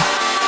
Bye.